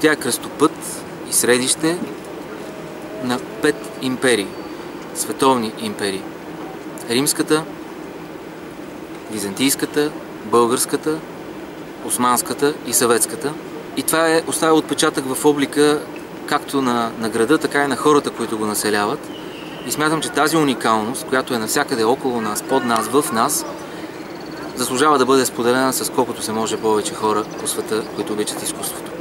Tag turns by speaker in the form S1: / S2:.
S1: Тя е кръстопът и средище на пет империи, световни империи. Римската, византийската, българската, османската и съветската. И това е оставя отпечатък в облика както на, на града, така и на хората, които го населяват. И смятам, че тази уникалност, която е навсякъде около нас, под нас, в нас, заслужава да бъде споделена с колкото се може повече хора по света, които обичат изкуството.